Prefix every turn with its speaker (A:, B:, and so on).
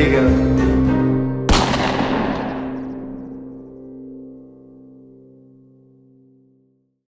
A: There you go.